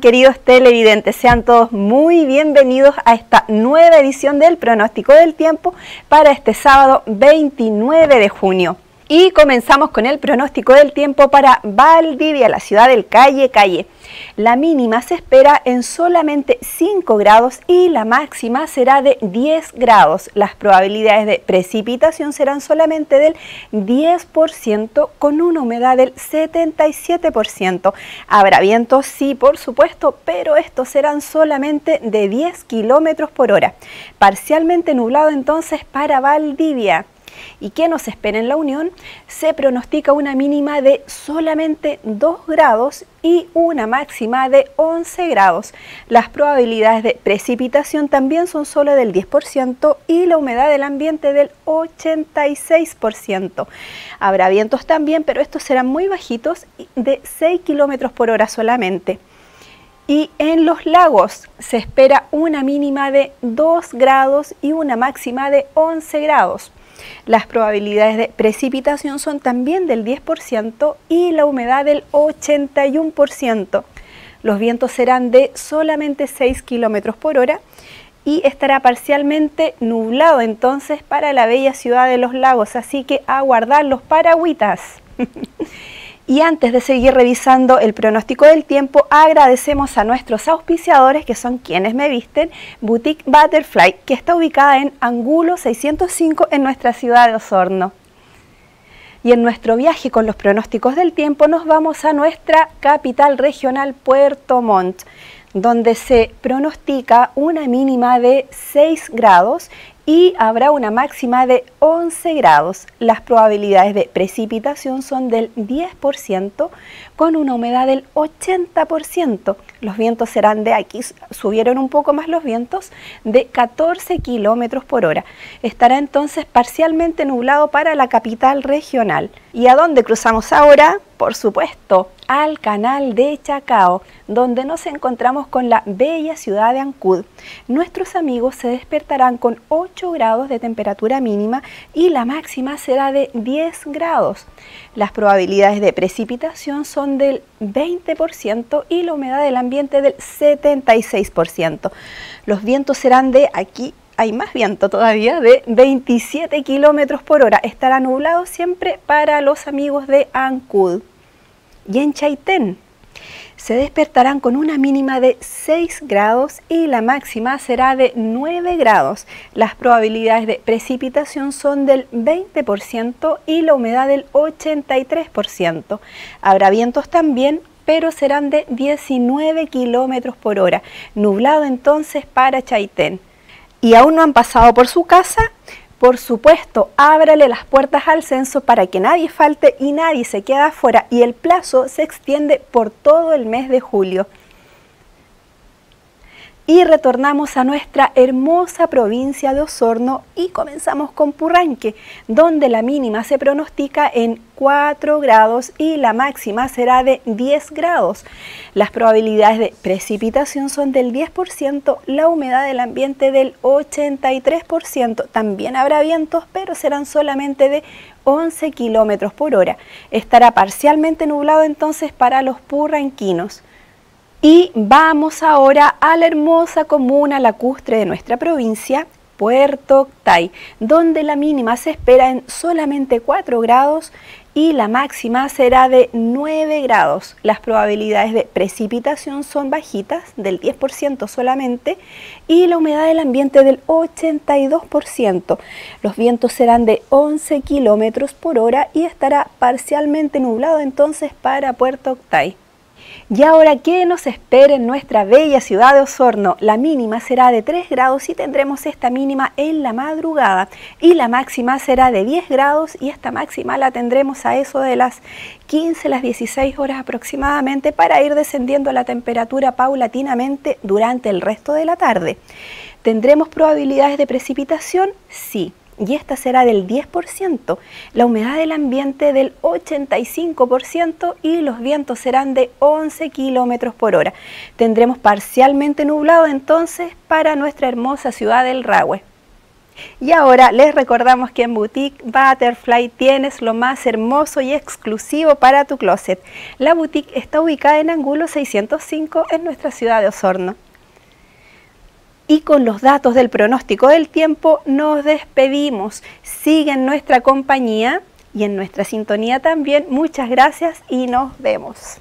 queridos televidentes? Sean todos muy bienvenidos a esta nueva edición del pronóstico del tiempo para este sábado 29 de junio. Y comenzamos con el pronóstico del tiempo para Valdivia, la ciudad del Calle Calle. La mínima se espera en solamente 5 grados y la máxima será de 10 grados. Las probabilidades de precipitación serán solamente del 10% con una humedad del 77%. Habrá vientos, sí, por supuesto, pero estos serán solamente de 10 kilómetros por hora. Parcialmente nublado entonces para Valdivia. ¿Y qué nos espera en la Unión? Se pronostica una mínima de solamente 2 grados y una máxima de 11 grados. Las probabilidades de precipitación también son solo del 10% y la humedad del ambiente del 86%. Habrá vientos también, pero estos serán muy bajitos, de 6 kilómetros por hora solamente. Y en los lagos se espera una mínima de 2 grados y una máxima de 11 grados. Las probabilidades de precipitación son también del 10% y la humedad del 81%. Los vientos serán de solamente 6 kilómetros por hora y estará parcialmente nublado entonces para la bella ciudad de los lagos, así que a los paragüitas. Y antes de seguir revisando el pronóstico del tiempo, agradecemos a nuestros auspiciadores, que son quienes me visten, Boutique Butterfly, que está ubicada en Angulo 605 en nuestra ciudad de Osorno. Y en nuestro viaje con los pronósticos del tiempo nos vamos a nuestra capital regional, Puerto Montt, donde se pronostica una mínima de 6 grados y habrá una máxima de 11 grados. Las probabilidades de precipitación son del 10% con una humedad del 80%. Los vientos serán de aquí, subieron un poco más los vientos, de 14 kilómetros por hora. Estará entonces parcialmente nublado para la capital regional. ¿Y a dónde cruzamos ahora? Por supuesto, al canal de Chacao, donde nos encontramos con la bella ciudad de Ancud. Nuestros amigos se despertarán con 8 grados de temperatura mínima y la máxima será de 10 grados. Las probabilidades de precipitación son del 20% y la humedad del ambiente del 76%. Los vientos serán de aquí hay más viento todavía, de 27 kilómetros por hora. Estará nublado siempre para los amigos de Ancud y en Chaitén. Se despertarán con una mínima de 6 grados y la máxima será de 9 grados. Las probabilidades de precipitación son del 20% y la humedad del 83%. Habrá vientos también, pero serán de 19 kilómetros por hora. Nublado entonces para Chaitén. ¿Y aún no han pasado por su casa? Por supuesto, ábrale las puertas al censo para que nadie falte y nadie se quede afuera y el plazo se extiende por todo el mes de julio y retornamos a nuestra hermosa provincia de Osorno y comenzamos con Purranque, donde la mínima se pronostica en 4 grados y la máxima será de 10 grados. Las probabilidades de precipitación son del 10%, la humedad del ambiente del 83%. También habrá vientos, pero serán solamente de 11 kilómetros por hora. Estará parcialmente nublado entonces para los purranquinos. Y vamos ahora a la hermosa comuna lacustre de nuestra provincia, Puerto Octay, donde la mínima se espera en solamente 4 grados y la máxima será de 9 grados. Las probabilidades de precipitación son bajitas, del 10% solamente, y la humedad del ambiente del 82%. Los vientos serán de 11 kilómetros por hora y estará parcialmente nublado entonces para Puerto Octay. Y ahora, ¿qué nos espera en nuestra bella ciudad de Osorno? La mínima será de 3 grados y tendremos esta mínima en la madrugada. Y la máxima será de 10 grados y esta máxima la tendremos a eso de las 15, las 16 horas aproximadamente para ir descendiendo la temperatura paulatinamente durante el resto de la tarde. ¿Tendremos probabilidades de precipitación? Sí y esta será del 10%, la humedad del ambiente del 85% y los vientos serán de 11 kilómetros por hora. Tendremos parcialmente nublado entonces para nuestra hermosa ciudad del Rahue. Y ahora les recordamos que en Boutique Butterfly tienes lo más hermoso y exclusivo para tu closet. La boutique está ubicada en Angulo 605 en nuestra ciudad de Osorno. Y con los datos del pronóstico del tiempo nos despedimos. Sigue en nuestra compañía y en nuestra sintonía también. Muchas gracias y nos vemos.